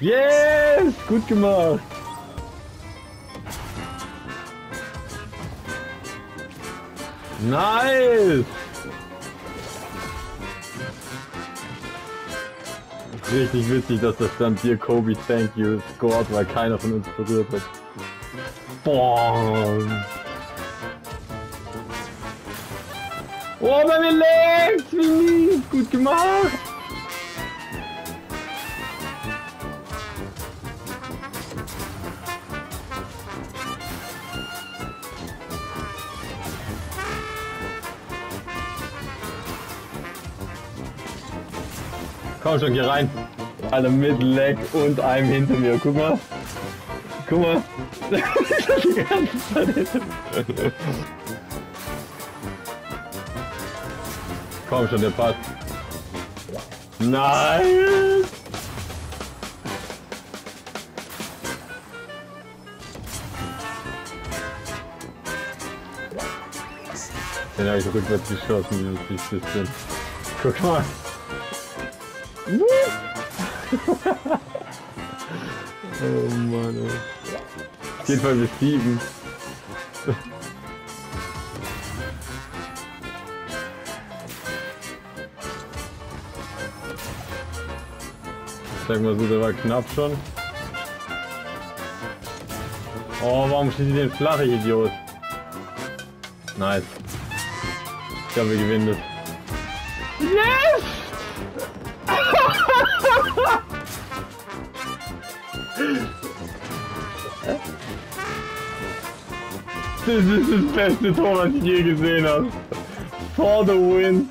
Yes! Gut gemacht! Nice! Richtig witzig, dass das dann dir Kobe Thank You scored, weil keiner von uns berührt hat. Boah! Oh, bei mir lebt! Wie mies! Gut gemacht! Komm schon, geh rein. Alter, mit Leck und einem hinter mir. Guck mal. Guck mal. Komm schon, der passt. Nein! Den habe ich rückwärts geschossen, wie das bisschen. Guck mal. Oh Mann, ey. Auf jeden Fall bis sieben. Sag mal so, der war knapp schon. Oh, warum schießt ihr den flach, ich Idiot? Nice. Ich glaube, wir gewinnen das. Yes! Das ist das beste Tor, was ich je gesehen habe. For the win.